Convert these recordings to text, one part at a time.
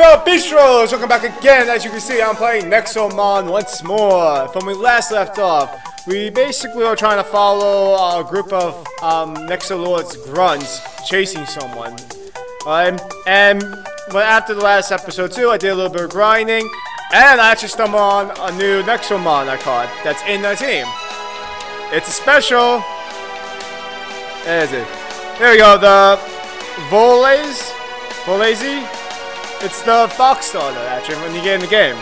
fellow Bistros! Welcome back again. As you can see, I'm playing Nexomon once more. From we last left off, we basically are trying to follow a group of um, Nexolords grunts chasing someone. Um, and but after the last episode too, I did a little bit of grinding, and I actually stumbled on a new Nexomon I caught that's in the team. It's a special. There is it. There we go. The Voles, Volezi. It's the Fox Star, starter, actually, when you get in the game.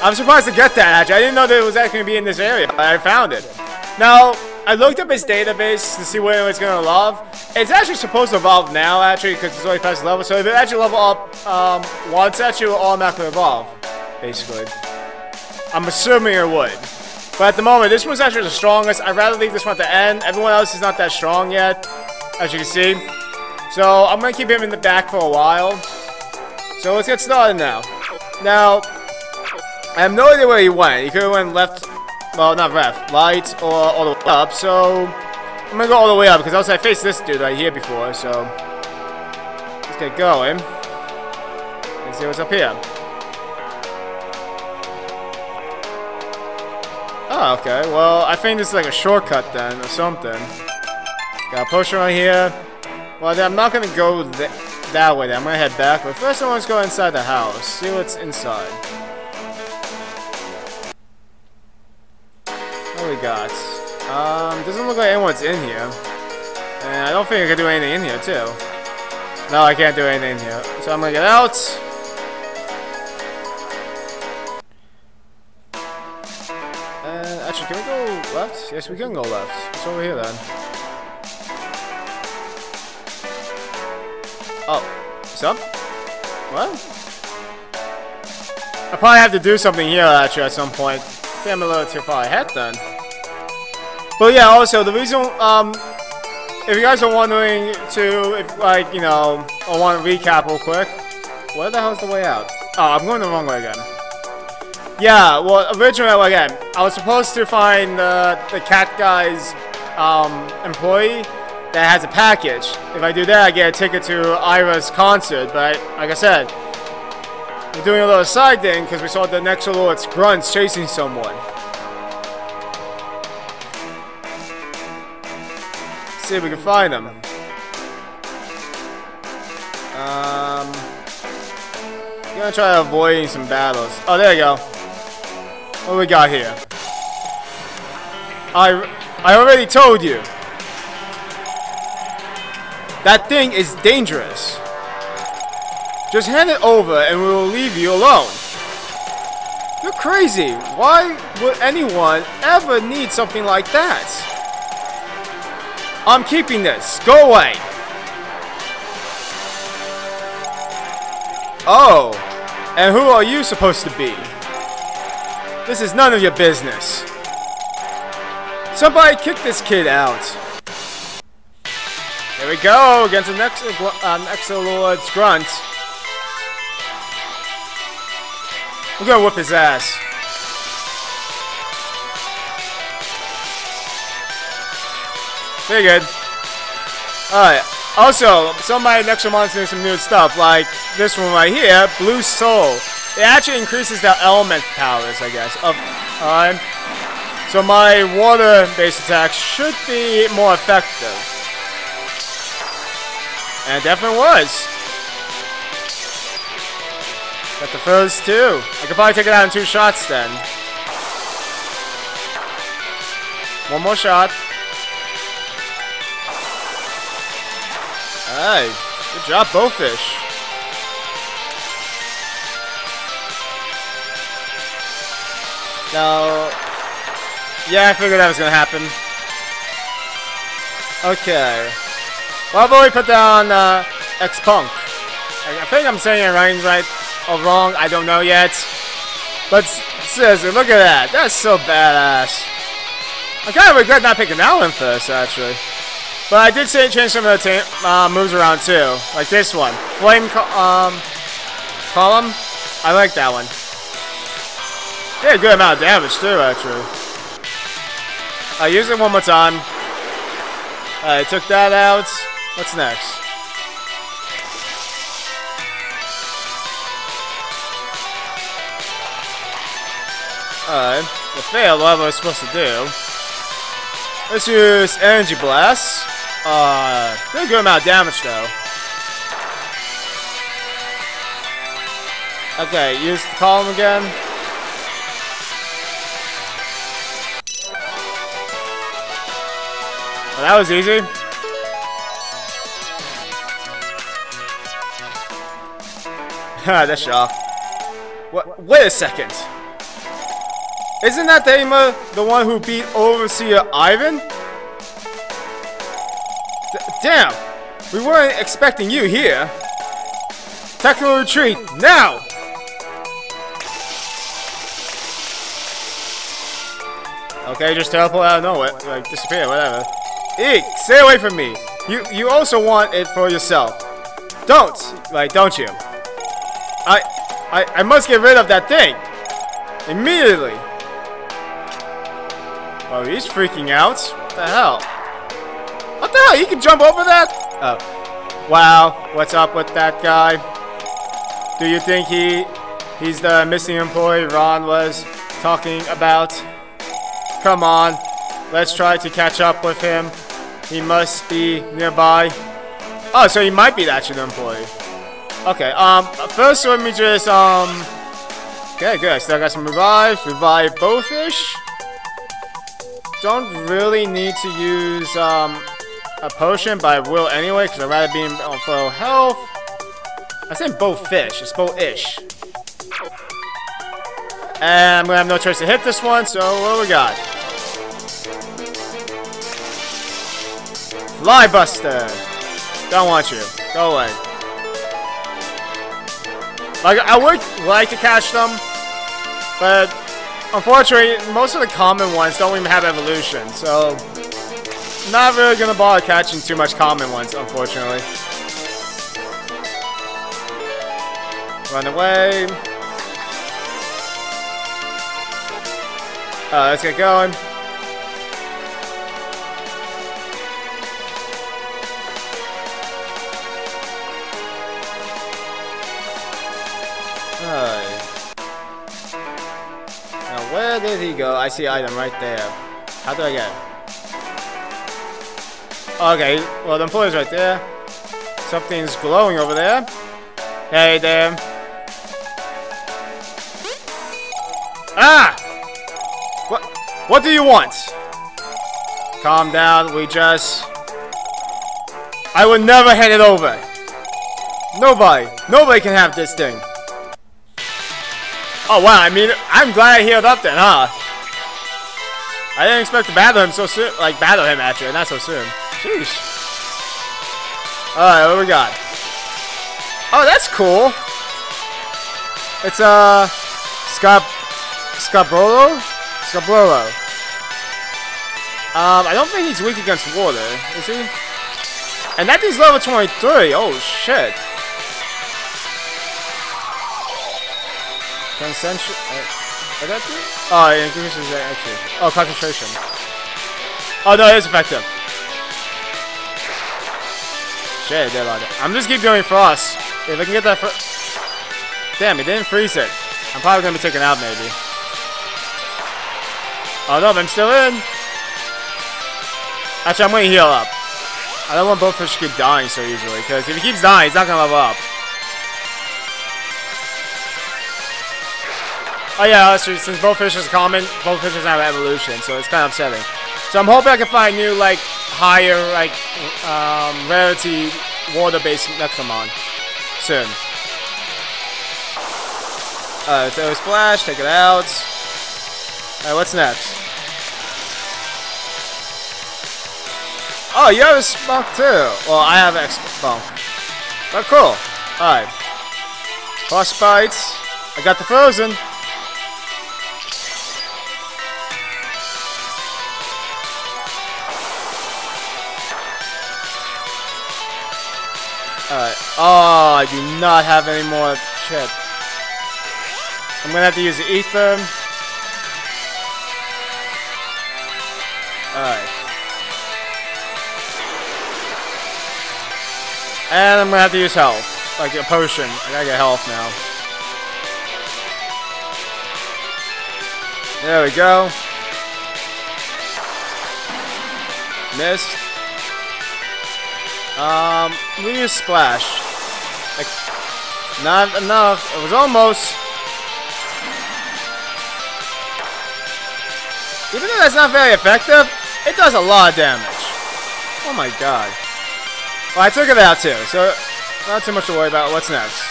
I'm surprised to get that, actually. I didn't know that it was actually going to be in this area. But I found it. Now, I looked up his database to see when it was going to evolve. It's actually supposed to evolve now, actually, because it's already past level. So if it actually level up um, once, actually, it will automatically evolve, basically. I'm assuming it would. But at the moment, this one's actually the strongest. I'd rather leave this one at the end. Everyone else is not that strong yet, as you can see. So I'm going to keep him in the back for a while. So let's get started now. Now, I have no idea where he went. He could have went left, well, not left, right, or all the way up. So I'm gonna go all the way up because also I faced this dude right here before. So let's get going and see what's up here. Oh, okay. Well, I think this is like a shortcut then, or something. Got a potion right here. Well, I'm not gonna go th that way. Then. I'm gonna head back. But first, I want to go inside the house. See what's inside. What we got? Um, doesn't look like anyone's in here. And I don't think I can do anything in here too. No, I can't do anything in here. So I'm gonna get out. Actually, can we go left? Yes, we can go left. It's over here then. Oh, some? What? I probably have to do something here actually at some point. I I'm a little too far ahead then. But yeah, also the reason, um, if you guys are wondering to, if like, you know, I want to recap real quick. Where the hell is the way out? Oh, I'm going the wrong way again. Yeah, well, originally, again, I was supposed to find uh, the cat guy's um, employee that has a package. If I do that, I get a ticket to Ira's concert. But like I said, we're doing a little side thing because we saw the Nexolords grunts chasing someone. Let's see if we can find them. Um, gonna try avoiding some battles. Oh, there you go. What do we got here? I I already told you. That thing is dangerous. Just hand it over and we will leave you alone. You're crazy. Why would anyone ever need something like that? I'm keeping this. Go away. Oh, and who are you supposed to be? This is none of your business. Somebody kick this kid out. Here we go against the next um, Exolord's grunt. We're gonna whip his ass. Very good. Alright. Also, some of my Nexomons doing some new stuff, like this one right here, Blue Soul. It actually increases the element powers, I guess. Of, alright. So my water-based attacks should be more effective. And it definitely was. Got the first two. I could probably take it out in two shots then. One more shot. Hey, good job, Bowfish. Now, yeah, I figured that was gonna happen. Okay. Well, I've already put down uh, X-Punk. I, I think I'm saying it right, right or wrong, I don't know yet. But seriously, look at that. That's so badass. I kind of regret not picking that one first, actually. But I did say change some of the uh, moves around too, like this one, Flame co um, Column. I like that one. Did a good amount of damage too, actually. I use it one more time. I took that out. What's next? Alright. I failed. What am I supposed to do? Let's use Energy Blast. Uh, did a good amount of damage, though. Okay, use the column again. Well, that was easy. That's shock. What? Wait a second. Isn't that Daima the one who beat Overseer Ivan? D damn! We weren't expecting you here. Technical retreat, now! Okay, just teleport out of nowhere, like disappear, whatever. Eek, stay away from me. You you also want it for yourself. Don't, like, don't you? I I I must get rid of that thing immediately. Oh, he's freaking out. What the hell? What the hell? He can jump over that? Oh. Wow. What's up with that guy? Do you think he he's the missing employee Ron was talking about? Come on. Let's try to catch up with him. He must be nearby. Oh, so he might be the actual employee. Okay, um, first let me just, um... Okay, good. I still got some revive. Revive Bowfish don't really need to use um, a potion, but I will anyway, because I'd rather be on full health. I said Bowfish, fish. It's both ish. And to have no choice to hit this one, so what we got? Flybuster! Don't want you. Go away. Like, I would like to catch them, but Unfortunately, most of the common ones don't even have evolution, so not really gonna bother catching too much common ones, unfortunately. Run away. Uh, let's get going. Where did he go? I see item right there. How do I get Okay, well the employee's right there. Something's glowing over there. Hey there. Ah! What? What do you want? Calm down, we just... I would never hand it over. Nobody, nobody can have this thing. Oh wow, I mean, I'm glad I healed up then, huh? I didn't expect to battle him so soon, like battle him actually, not so soon. Sheesh. Alright, what we got? Oh, that's cool. It's, uh, Scab... Scabrolo? Scabrolo. Um, I don't think he's weak against water, is he? And that thing's level 23, oh shit. Concentration. Uh, that do? Oh, it increases. Oh, concentration. Oh no, it is effective. Shit, they like it. I'm just keep doing frost. If I can get that Damn, it didn't freeze it. I'm probably gonna be taken out maybe. Oh no, but I'm still in. Actually, I'm gonna heal up. I don't want Bowfish to keep dying so easily, because if he keeps dying, he's not gonna level up. Oh yeah, that's true. since Bowfishes are common, Bowfishes have evolution, so it's kind of upsetting. So I'm hoping I can find new, like, higher, like, um, rarity water-based Nexomon soon. Alright, so Splash, take it out. Alright, what's next? Oh, you have a spunk too. Well, I have X spunk. But cool. Alright. Frostbites. I got the frozen. Alright. Oh, I do not have any more shit. I'm gonna have to use the ether. Alright. And I'm gonna have to use health. Like a potion. I gotta get health now. There we go. Missed. Um, we use splash. Like, not enough. It was almost. Even though that's not very effective, it does a lot of damage. Oh my god. Well, I took it out too, so not too much to worry about. What's next?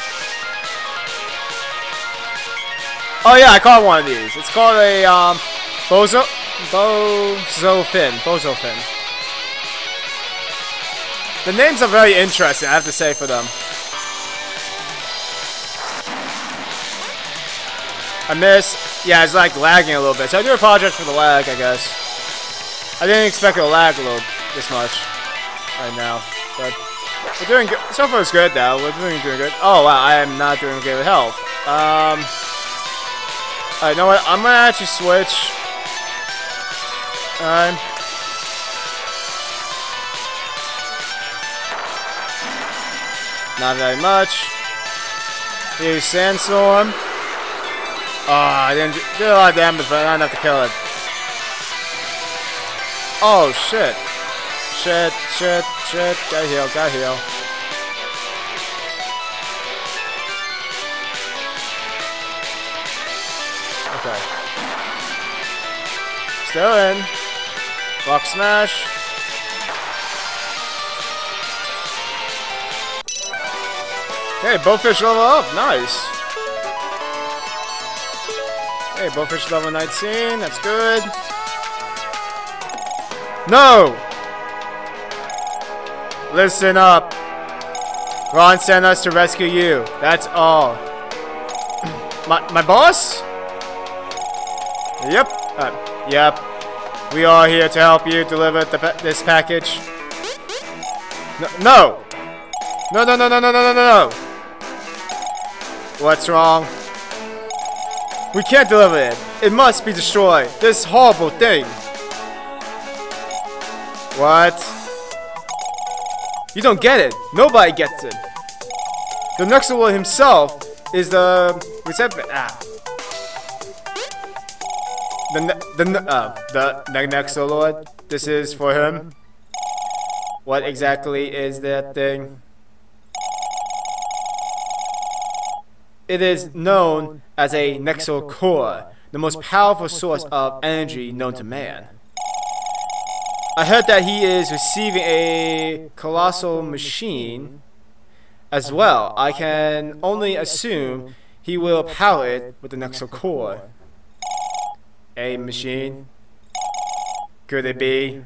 Oh yeah, I caught one of these. It's called a um, bozo, bozofin, bozofin. The names are very interesting, I have to say for them. I miss. Yeah, it's like lagging a little bit. So I do apologize for the lag, I guess. I didn't expect it to lag a little this much right now, but we're doing good. So far, it's good though. We're doing doing good. Oh wow, I am not doing good with health. Um. Alright, you know what? I'm gonna actually switch. Um. Not very much. Use Sandstorm. Oh, I didn't do a lot of damage, but I don't have to kill it. Oh, shit. Shit, shit, shit. Got heal, got heal. Okay. Still in. Block smash. Hey, Bowfish level up. Nice. Hey, Bowfish level 19. That's good. No! Listen up. Ron sent us to rescue you. That's all. my, my boss? Yep. Uh, yep. We are here to help you deliver pa this package. No, no! No, no, no, no, no, no, no, no! What's wrong? We can't deliver it. It must be destroyed. This horrible thing. What? You don't get it. Nobody gets it. The Nexalord himself is the recipient. Ah. The the uh, the the Nexalord. This is for him. What exactly is that thing? It is known as a Nexal core, the most powerful source of energy known to man. I heard that he is receiving a colossal machine as well. I can only assume he will power it with the Nexal core. A machine? Could it be?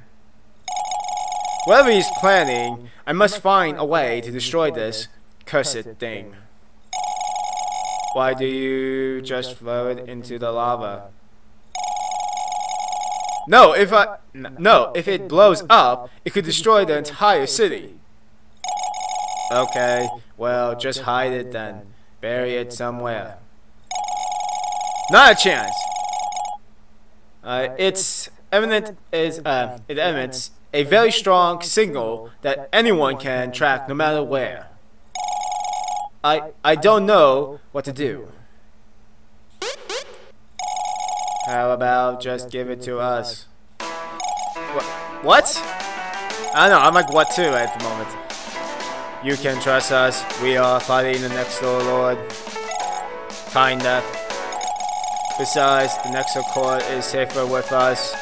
Whatever he's planning, I must find a way to destroy this cursed thing. Why do you just throw it into the lava? No, if I... No, if it blows up, it could destroy the entire city. Okay, well, just hide it then. Bury it somewhere. Not a chance! Uh, it's eminent is uh, it emits a very strong signal that anyone can track no matter where. I, I don't know what to do. How about just give it to us? What? I don't know, I'm like, what too at the moment. You can trust us. We are fighting the Nexal Lord. Kinda. Besides, the Nexal Core is safer with us.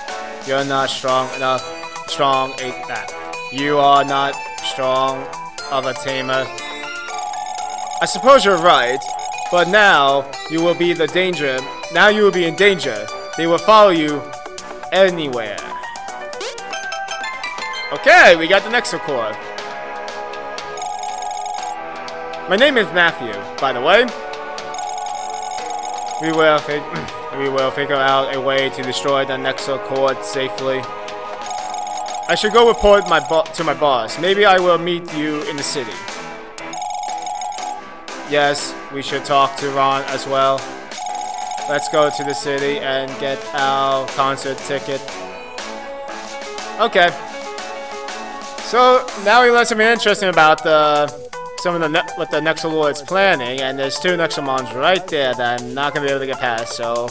You're not strong enough. Strong. ain't that. You are not strong of a tamer. I suppose you're right, but now you will be the danger. Now you will be in danger. They will follow you anywhere. Okay, we got the Nexal Core. My name is Matthew, by the way. We will we will figure out a way to destroy the Nexal Core safely. I should go report my to my boss. Maybe I will meet you in the city. Yes, we should talk to Ron as well. Let's go to the city and get our concert ticket. Okay. So now we learned something interesting about the some of the what the Nexalord is planning, and there's two Nexamons right there that I'm not gonna be able to get past. So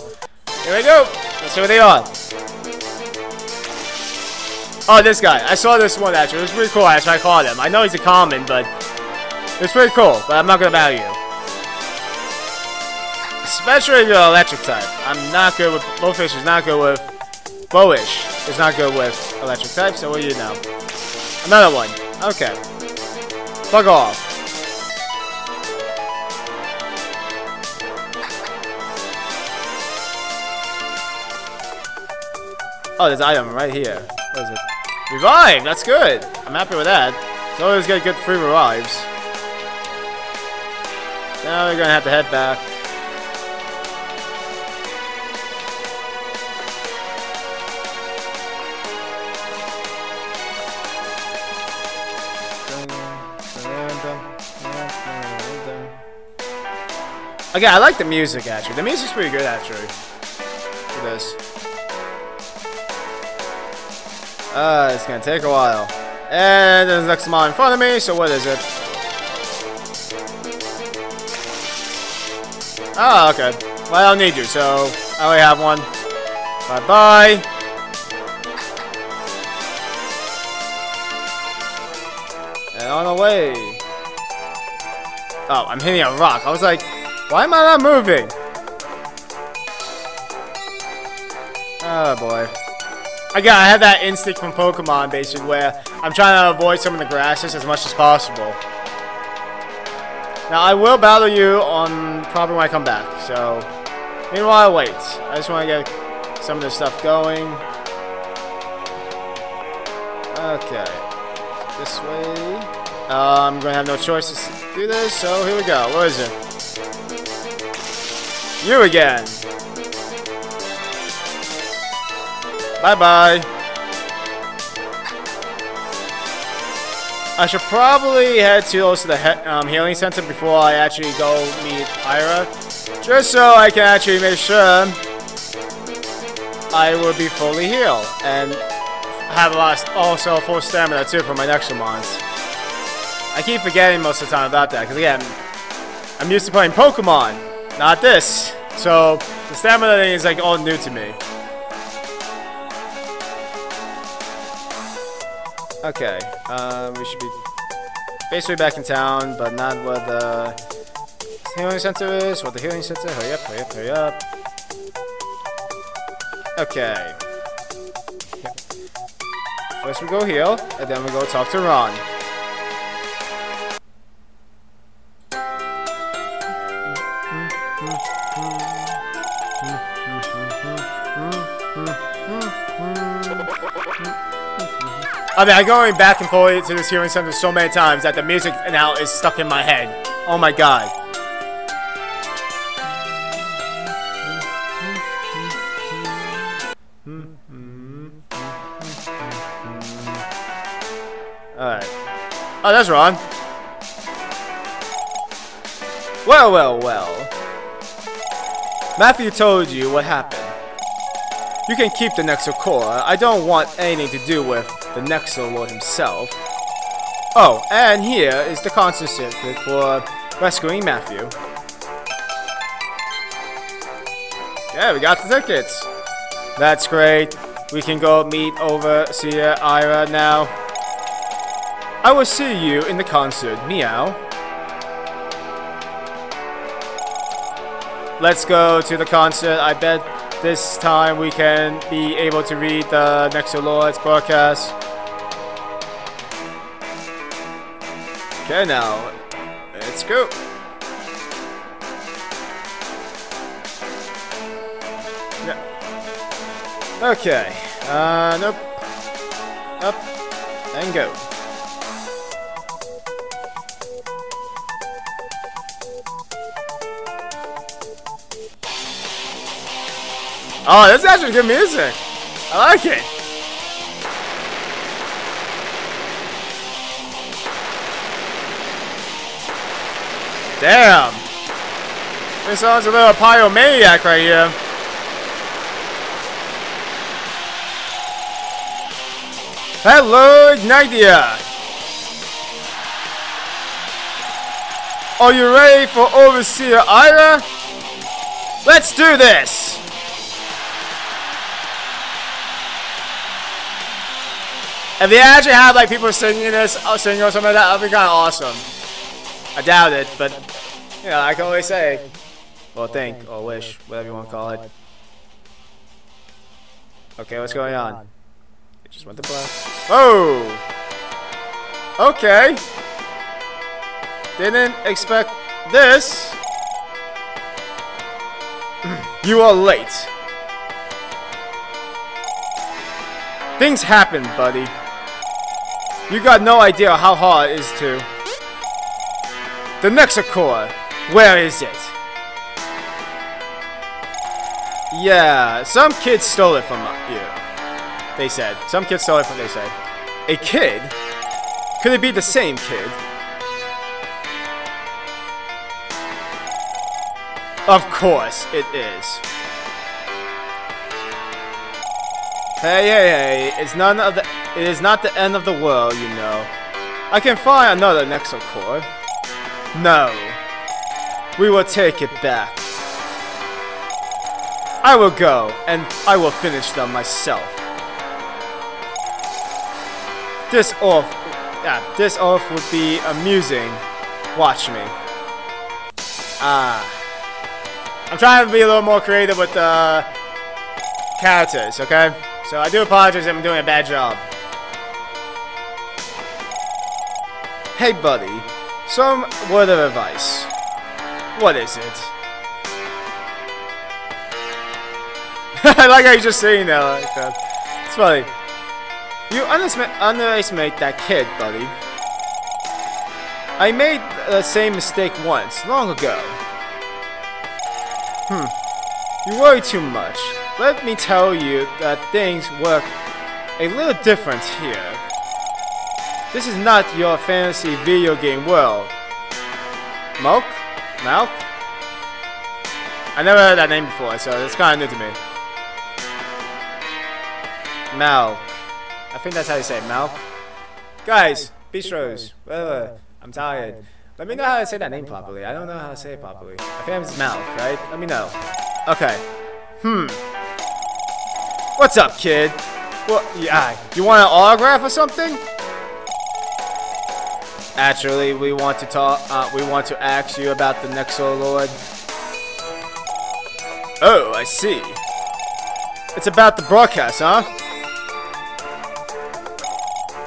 Here we go. Let's see what they are. Oh, this guy. I saw this one actually. It was pretty cool. Actually, I caught him. I know he's a common, but it's pretty cool. But I'm not gonna battle you. Especially the electric type. I'm not good with Blowfish is not good with Bowish is not good with electric type, so what do you know? Another one. Okay. Bug off. Oh, there's an item right here. What is it? Revive! That's good! I'm happy with that. It's always get good free revives. Now we're gonna have to head back. Again, I like the music actually. The music's pretty good actually. For this. Uh, it's gonna take a while. And there's next mile in front of me, so what is it? Oh, okay. Well, I don't need you, so I only have one. Bye-bye. And on the way. Oh, I'm hitting a rock. I was like, why am I not moving? Oh boy. Again, I have that instinct from Pokemon, basically, where I'm trying to avoid some of the grasses as much as possible. Now, I will battle you on probably when I come back, so... Meanwhile, wait. I just want to get some of this stuff going. Okay. This way. Uh, I'm going to have no choice to do this, so here we go. Where is it? You again. Bye-bye. I should probably head to to the um, healing center before I actually go meet Ira. Just so I can actually make sure I will be fully healed. And have lost also full stamina too for my Nexomons. I keep forgetting most of the time about that, because again, I'm used to playing Pokemon, not this. So, the stamina thing is like all new to me. Okay, uh, we should be basically back in town, but not where the healing center is. What the healing center? Hurry up, hurry up, hurry up. Okay. First we go heal, and then we go talk to Ron. I mean, I'm going back and forth to this healing center so many times that the music now is stuck in my head. Oh my god. Alright. Oh, that's wrong. Well, well, well. Matthew told you what happened. You can keep the Nexo Core. I don't want anything to do with the Nexo Lord himself. Oh, and here is the concert circuit for rescuing Matthew. Yeah, we got the tickets. That's great. We can go meet over Overseer Ira now. I will see you in the concert, meow. Let's go to the concert. I bet this time we can be able to read the Nexo Lord's broadcast. Okay, now, let's go. Yeah. Okay, uh, nope. Up, and go. Oh, this is actually good music. I like it. Damn! This sounds a little pyromaniac right here. Hello, Ignitia! Are you ready for Overseer Ira? Let's do this! If they actually had like people singing this, uh, singing or something like that, that'd be kind of awesome. I doubt it, but you know, I can always say, or think, or wish, whatever you want to call it. Okay, what's going on? It just went to black. Oh! Okay. Didn't expect this. you are late. Things happen, buddy. You got no idea how hard it is to. The Nexacore, where is it? Yeah, some kid stole it from you. They said. Some kid stole it from they said. A kid? Could it be the same kid? Of course it is. Hey, hey, hey, it's none of the it is not the end of the world, you know. I can find another Nexacore. No. We will take it back. I will go, and I will finish them myself. This off, yeah, this off would be amusing. Watch me. Ah. I'm trying to be a little more creative with the uh, characters, okay? So I do apologize if I'm doing a bad job. Hey buddy, some word of advice. What is it? I like how you're just saying that like that. It's funny. You underestimate that kid, buddy. I made the same mistake once, long ago. Hmm. You worry too much. Let me tell you that things work a little different here. This is not your fantasy video game world. Milk? Milk? I never heard that name before, so it's kind of new to me. Milk. I think that's how you say it, Milk. Guys, bistros. Uh, I'm tired. Let me know how to say that name properly. I don't know how to say it properly. I think it's Milk, right? Let me know. Okay. Hmm. What's up, kid? What? Yeah, you want an autograph or something? Actually, we want to talk. Uh, we want to ask you about the Nexo Lord. Oh, I see. It's about the broadcast, huh?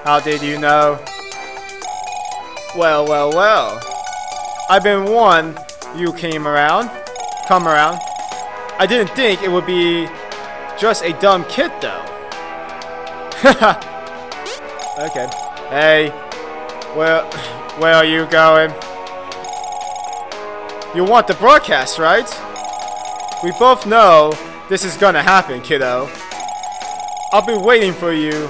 How did you know? Well, well, well. I've been one. You came around. Come around. I didn't think it would be just a dumb kid, though. okay. Hey, where, where are you going? You want the broadcast, right? We both know this is gonna happen, kiddo. I'll be waiting for you.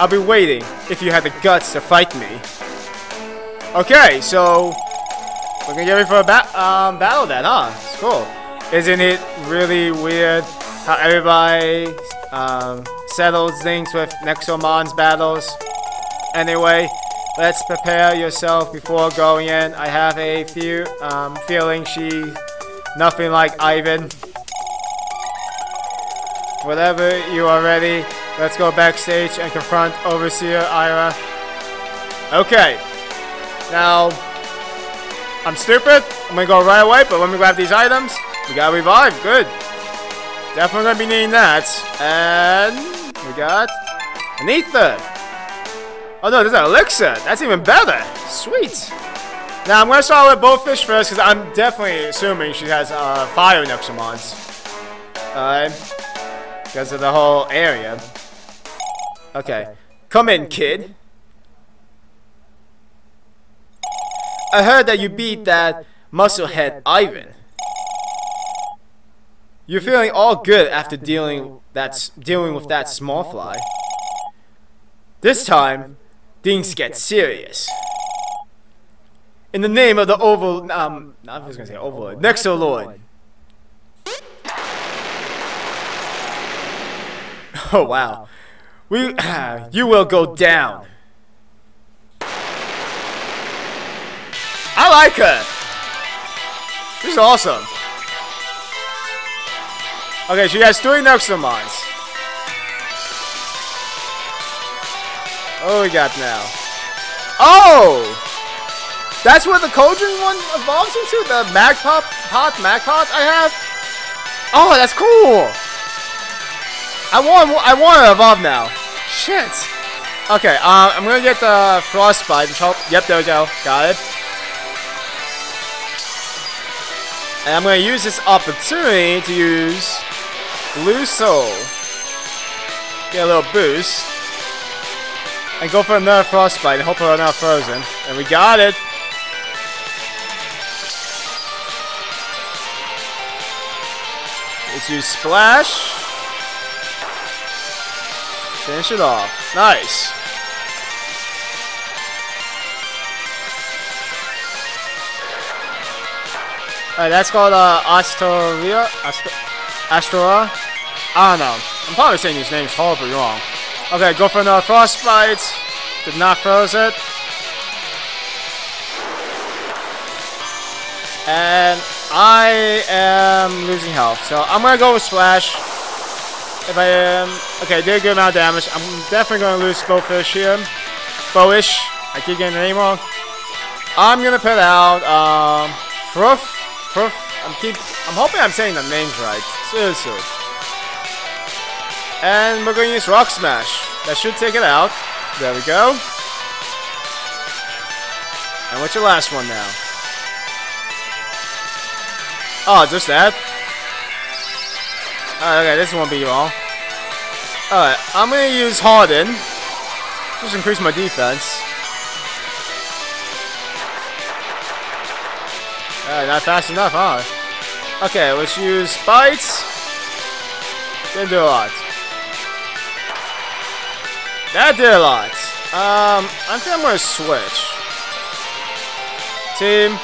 I'll be waiting if you have the guts to fight me. Okay, so we're gonna get ready for a ba um, battle then, huh? It's cool. Isn't it really weird how everybody um, settles things with Nexomon's battles? Anyway, Let's prepare yourself before going in. I have a few um, feeling she nothing like Ivan. Whatever you are ready, let's go backstage and confront Overseer Ira. Okay. Now, I'm stupid. I'm gonna go right away, but let me grab these items. We got revive. Good. Definitely gonna be needing that. And we got an ether. Oh no, there's an elixir. That's even better. Sweet. Now I'm gonna start with Bullfish first because I'm definitely assuming she has uh, fire Nexomons. Alright. Because of the whole area. Okay. Come in, kid. I heard that you beat that musclehead Ivan. You're feeling all good after dealing that's dealing with that small fly. This time, things get serious. In the name of the Oval, um, I was gonna say Oval, Nexo Lord. Oh wow, we, you will go down. I like her. She's awesome. Okay, she has three Nexomons. What we got now? Oh! That's what the cauldron one evolves into? The Magpop pot Magpot I have? Oh, that's cool! I want I want to evolve now. Shit. Okay, uh, I'm gonna get the Frostbite. Oh, yep, there we go. Got it. And I'm gonna use this opportunity to use Blue Soul. Get a little boost. And go for another Frostbite and hope we're not frozen. And we got it! Let's use Splash. Finish it off. Nice. Alright, that's called uh, Astoria. I don't know. I'm probably saying these names horribly wrong. Okay, go for another Frostbite. Did not froze it. And I am losing health, so I'm gonna go with Splash. If I am... Okay, did a good amount of damage. I'm definitely gonna lose Bowfish here. Bowish. I keep getting the name wrong. I'm gonna put out, um... Fruff? Fruff? I'm keep... I'm hoping I'm saying the names right. Seriously. And we're going to use Rock Smash. That should take it out. There we go. And what's your last one now? Oh, just that? Okay, this won't be long. Alright, I'm gonna use Harden. Just increase my defense. Alright, not fast enough, huh? Okay, let's use Bites. Didn't do a lot. That did a lot. Um, I think I'm gonna switch. Team.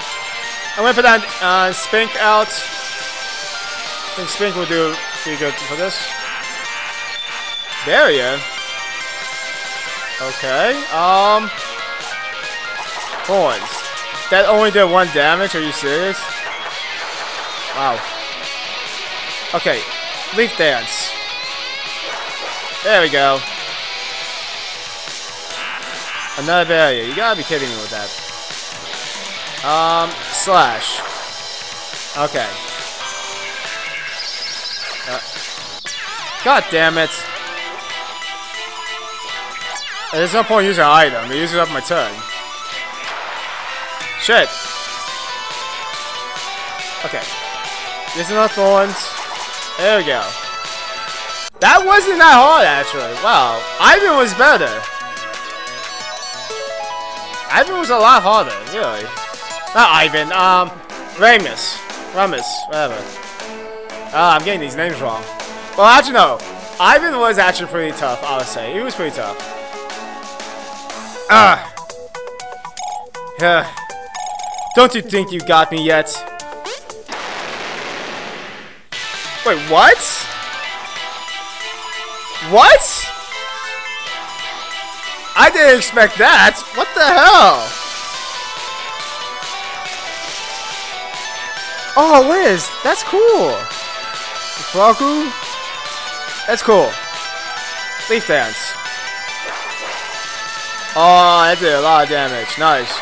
I'm gonna put that uh, Spink out. I think Spink will do pretty good for this. Barrier. Okay. Um. Horns. That only did one damage. Are you serious? Wow. Okay. Leaf dance. There we go. Another barrier. You gotta be kidding me with that. Um, slash. Okay. Uh, God damn it. There's no point using an item. It up my turn. Shit. Okay. There's enough thorns. There we go. That wasn't that hard, actually. Wow. Ivan was better. Ivan was a lot harder, really. Not Ivan, um, Ramus. Ramus, whatever. Ah, I'm getting these names wrong. Well, actually, no. Ivan was actually pretty tough, I would say. He was pretty tough. Ah. Yeah. Don't you think you got me yet? Wait, what? What? I didn't expect that. What the hell? Oh, Liz, that's cool. Frogu? That's cool. Leaf Dance. Oh, that did a lot of damage. Nice.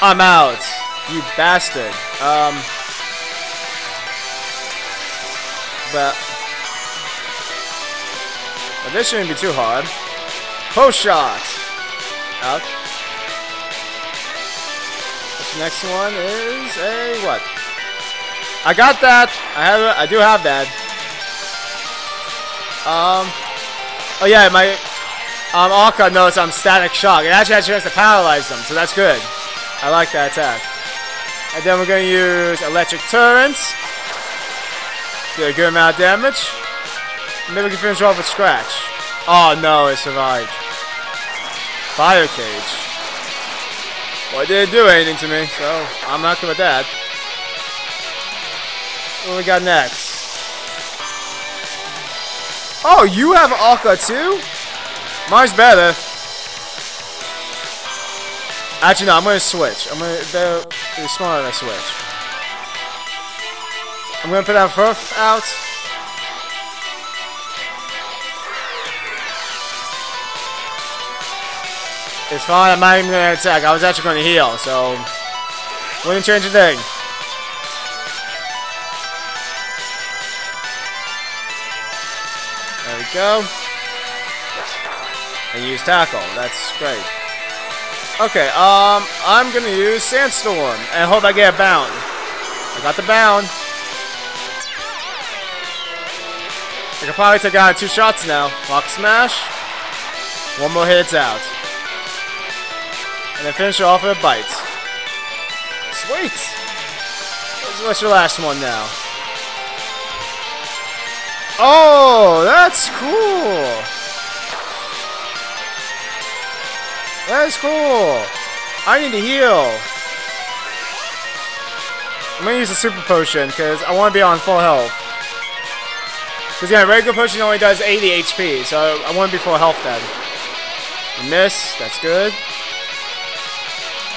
I'm out. You bastard. Um. But this shouldn't be too hard. Post shot. Out. This next one is a what? I got that. I have. I do have that. Um. Oh yeah, my um Alka knows I'm static shock. It actually has a chance to paralyze them, so that's good. I like that attack. And then we're gonna use electric torrents. Do a good amount of damage. Maybe we can finish off with scratch. Oh no, it survived. Fire cage. Well, it didn't do anything to me, so I'm not good with that. What we got next? Oh, you have Alka too? Mine's better. Actually, no, I'm gonna switch. I'm gonna be smarter if I switch. I'm gonna put that Furf out. It's fine, I'm not even gonna attack. I was actually gonna heal, so wouldn't change a thing. There we go. And use tackle. That's great. Okay, um, I'm gonna use Sandstorm and hope I get a bound. I got the bound. I can probably take out two shots now. Rock Smash. One more hit, it's out. And then finish it off with a bite. Sweet! What's your last one now? Oh, that's cool! That's cool! I need to heal! I'm gonna use a super potion because I want to be on full health. Because yeah, regular potion only does 80 HP, so I want to be full health then. Miss, that's good.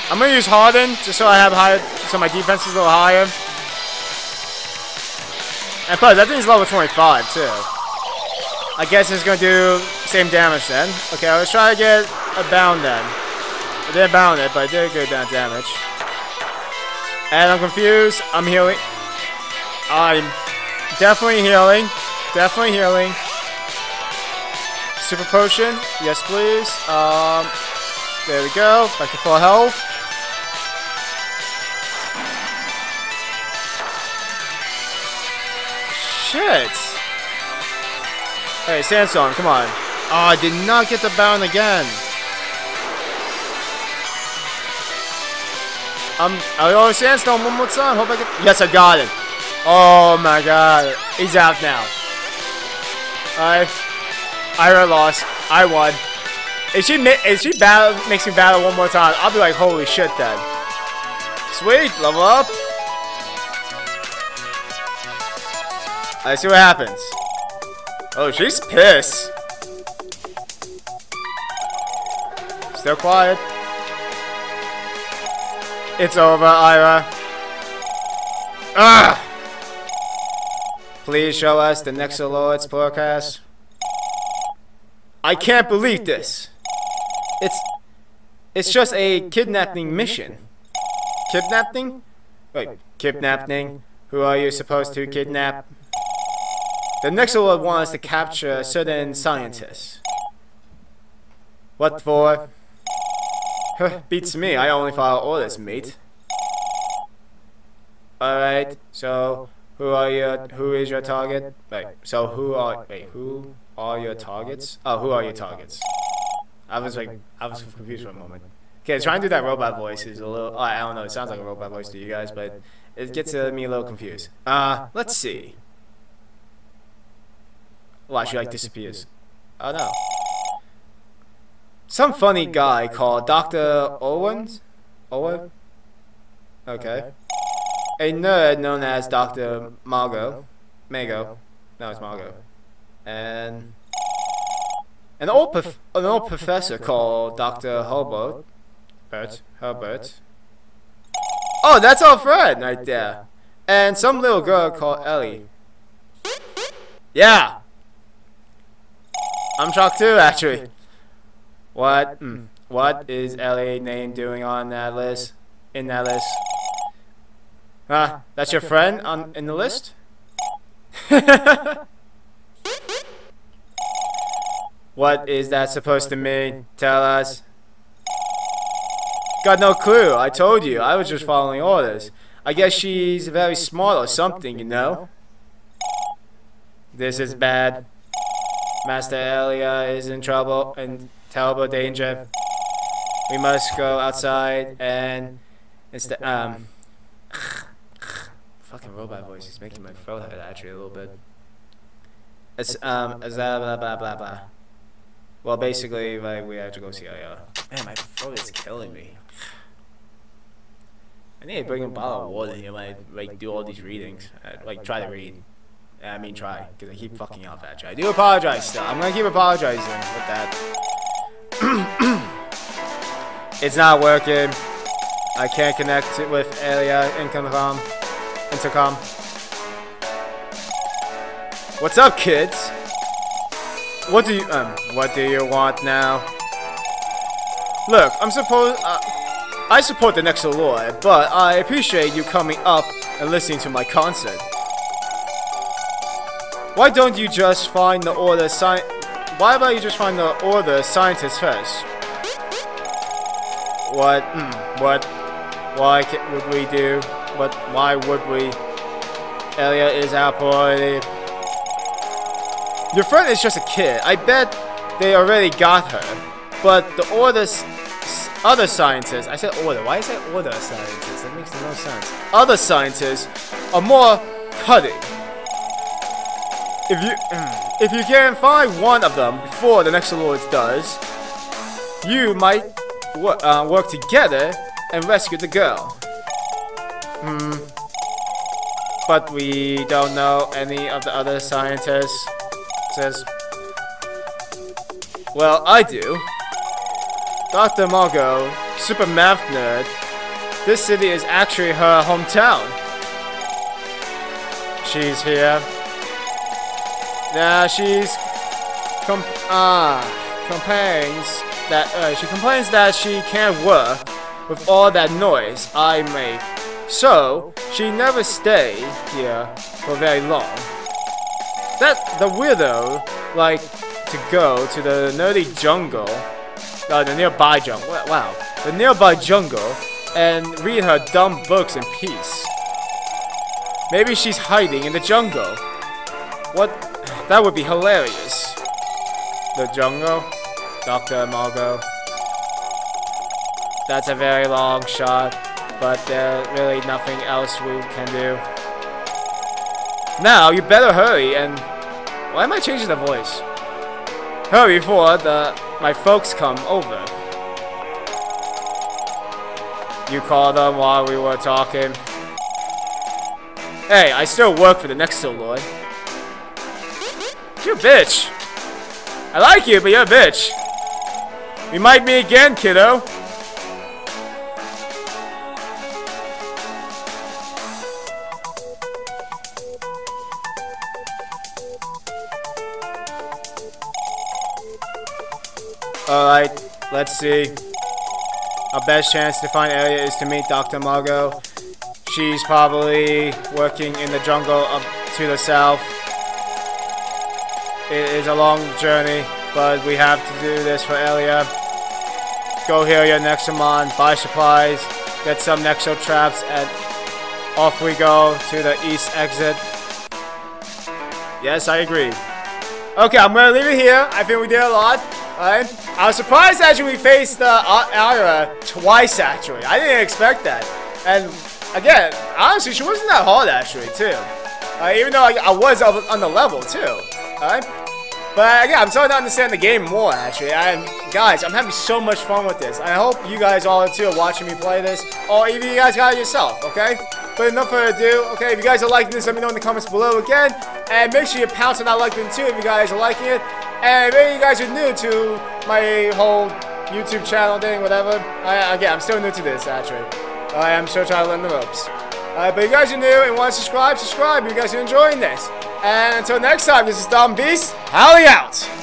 I'm gonna use Harden just so I have higher, so my defense is a little higher. And plus, that thing's level 25 too. I guess it's gonna do same damage then. Okay, let's try to get a bound then. I didn't bound it, but I did good damage. And I'm confused. I'm healing. I'm definitely healing. Definitely healing. Super potion. Yes, please. Um, there we go. Back to full health. Shit. Hey, Sandstorm, come on. Oh, I did not get the bound again. Um, I go Sandstorm one more time. Hope I get. Yes, I got it. Oh my god. He's out now. I. I lost. I won. If she if she battle makes me battle one more time, I'll be like, holy shit, then. Sweet, level up. Let's see what happens. Oh, she's pissed. Still quiet. It's over, Ira. Ah! Please show us the Nexo Lord's forecast. I can't believe this. It's... It's just a kidnapping mission. Kidnapping? Wait, kidnapping? Who are you supposed to kidnap? The Nexo wants to capture certain scientists. What for? Beats me, I only follow orders, mate. Alright, so who are your who is your target? Wait, so who are wait, who are your targets? Oh, who are your targets? I was like I was confused for a moment. Okay, trying to do that robot voice is a little I don't know, it sounds like a robot voice to you guys, but it gets uh, me a little confused. Uh, let's see. Well, she like disappears. Oh no. Some funny guy called Dr. Owens? Owen? Okay. A nerd known as Dr. Margot. Mago. No, it's Margot. And hmm. an old an old professor called Dr. Herbert. Bert. Herbert. Oh, that's our friend right there. And some little girl called Ellie. Yeah, I'm shocked too, actually. What? Mm, what is Ellie name doing on that list? In that list? Huh? That's your friend on in the list? what is that supposed to mean? Tell us. Got no clue. I told you. I was just following orders. I guess she's very smart or something, you know? This is bad. Master Elia is in trouble and terrible danger. We must go outside and instead um fucking robot voice is making my throat hurt actually a little bit. It's um blah blah blah blah blah. Well basically like we have to go see Elia. Man my throat is killing me. I need to bring a bottle of water here when I like do all these readings. I, like try to read. I mean, try, because I keep fucking up at you. I do apologize still. I'm gonna keep apologizing with that. it's not working. I can't connect it with Elia Intercom. Intercom. What's up, kids? What do you um? What do you want now? Look, I'm supposed. Uh, I support the Nexo Lord, but I appreciate you coming up and listening to my concert. Why don't you just find the order sci- Why about you just find the order scientist first? What? Mm, what? Why would we do? What? Why would we? Elliot is our priority. Your friend is just a kid. I bet they already got her. But the other scientists, I said order. Why is I order scientists? That makes no sense. Other scientists are more cutting. If you if you can find one of them before the next Lords does, you might uh, work together and rescue the girl. Hmm. But we don't know any of the other scientists. Says. Well, I do. Dr. Margot, super math nerd. This city is actually her hometown. She's here. Now she's com ah complains that uh, she complains that she can't work with all that noise I make. So she never stay here for very long. That the weirdo like to go to the nerdy jungle, uh, the nearby jungle. Wow, the nearby jungle, and read her dumb books in peace. Maybe she's hiding in the jungle. What? That would be hilarious. The jungle? Dr. Margot. That's a very long shot, but there's really nothing else we can do. Now, you better hurry and... Why am I changing the voice? Hurry before the my folks come over. You called them while we were talking. Hey, I still work for the Nexo Lord. You're a bitch. I like you, but you're a bitch. We might meet again, kiddo. Alright, let's see. Our best chance to find Elliot is to meet Dr. Margot. She's probably working in the jungle up to the south. It is a long journey, but we have to do this for Elia. Go here, your Nexomon, buy supplies, get some Nexo traps, and off we go to the east exit. Yes, I agree. Okay, I'm gonna leave it here. I think we did a lot. Right? I was surprised actually we faced uh, Aira twice actually. I didn't expect that. And again, honestly, she wasn't that hard actually too. Uh, even though I, I was on the level too. Alright? But yeah, I'm starting to understand the game more actually. And guys, I'm having so much fun with this. I hope you guys all too are watching me play this. Or even you guys got it yourself, okay? But enough further ado, okay, if you guys are liking this, let me know in the comments below again. And make sure you pounce on that like button too if you guys are liking it. And maybe you guys are new to my whole YouTube channel thing, whatever. I, again, I'm still new to this, actually. I am still trying to learn the ropes. Uh, but you guys are new and want to subscribe, subscribe. You guys are enjoying this. And until next time, this is Dom Beast. Howley out!